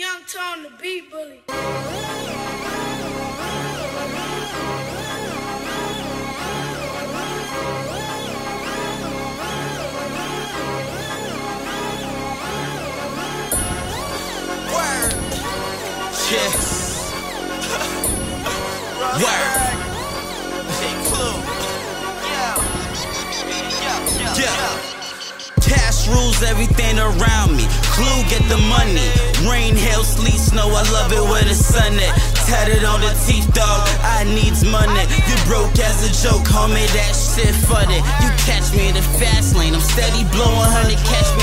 Young Tone the beat bully. Yes. Word. Rules everything around me. Clue get the money. Rain, hail, sleet, snow. I love it when the sun at. Tatted on the teeth, dog. I needs money. You broke as a joke, call me That shit funny. You catch me in the fast lane. I'm steady blowing honey. Catch me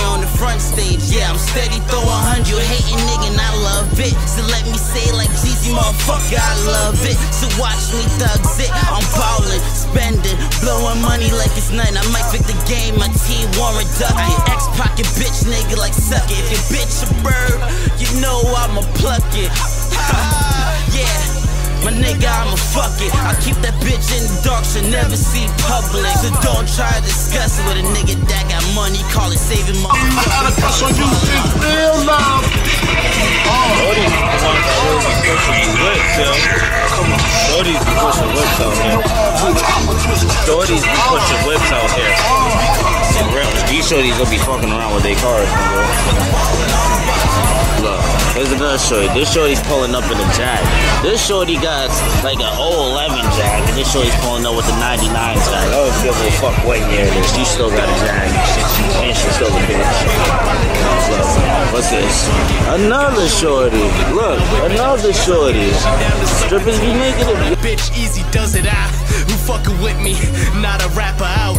steady throwing hundred. You hating nigga, and I love it. So let me say like Jeezy, motherfucker, I love it. So watch me thugs it. I'm ballin', spending, blowing money like it's nothing. I might pick the game. My team Warren Duckett. X pocket bitch nigga like suck it. If your bitch a bird, you know I'ma pluck it. yeah. My nigga, I'ma fuck it. I keep that bitch in the never see public. So don't try to discuss it with a nigga that got money, call it saving money. Shorty's the ones that really be pushing the whips, yo. Come on. Shorty's be pushing whips out here. Shorty's be pushing whips out here. And real, these shorties gonna be fucking around with their cars, nigga. Look, here's another shorty. This shorty's pulling up in a Jag. This shorty got like an 011 Jag, and this shorty's pulling up with a 99 Jag. I don't give a fuck what year it is. She still got a Jag. And she's still a bitch. Another shorty. Look, another shorty. Strippers be making it. Bitch, easy does it out. Who fucking with me? Not a rapper out.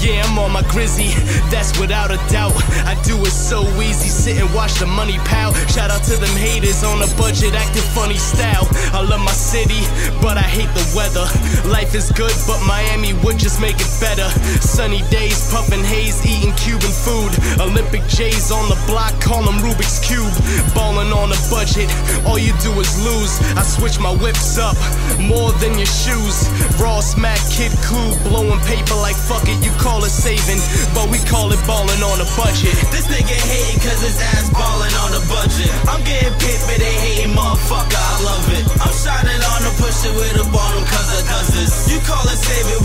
Yeah, I'm on my grizzy, that's without a doubt. I do it so easy, sit and watch the money pal. Shout out to them haters on a budget, acting funny style. I love my city, but I hate the weather. Life is good, but Miami would just make it better. Sunny days, puffin' haze, eating Cuban food. Olympic J's on the block, call them Rubik's Cube. Balling on a budget, all you do is lose. I switch my whips up, more than your shoes. Ross Maq, K.i.D Clue, blowing paper like fuck it, you call it saving, but we call it balling on a budget. This nigga hating cause his ass ballin' on a budget. I'm getting paid, but they hating, motherfucker, I love it. I'm shining on the push it with a bottom cause I does this. You call it saving,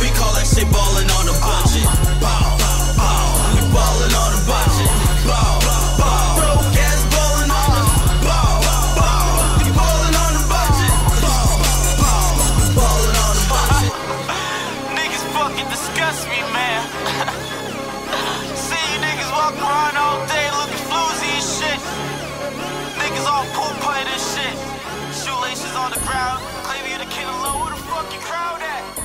around all day looking floozy and shit. Niggas all pool playing and shit. Shoelaces on the ground. Claim you the king of low. Where the fuck your crowd at?